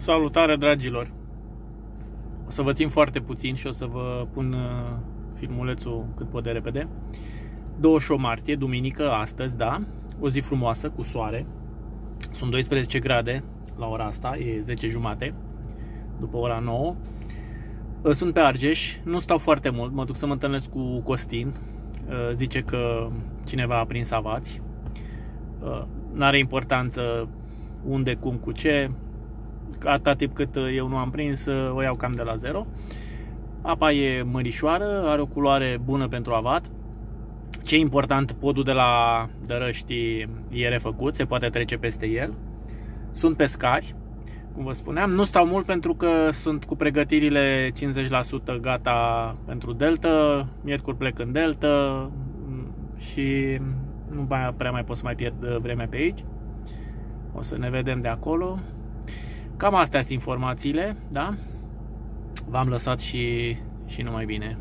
Salutare dragilor! O să vă țin foarte puțin și o să vă pun uh, filmulețul cât pot de repede. 28 martie, duminică, astăzi, da, o zi frumoasă, cu soare. Sunt 12 grade la ora asta, e 10 jumate, după ora 9. Uh, sunt pe Argeș, nu stau foarte mult, mă duc să mă întâlnesc cu Costin. Uh, zice că cineva a prins avați. N-are importanță unde, cum, cu ce, atâta timp cât uh, eu nu am prins, uh, o iau cam de la zero. Apa e mărișoară, are o culoare bună pentru avat. Ce important, podul de la Dărăști e refăcut, se poate trece peste el. Sunt pescari, cum vă spuneam. Nu stau mult pentru că sunt cu pregătirile 50% gata pentru Delta. Miercuri plec în Delta și nu mai, prea mai pot să mai pierd uh, vremea pe aici. O să ne vedem de acolo. Cam astea sunt informațiile, da? V-am lăsat și, și numai bine.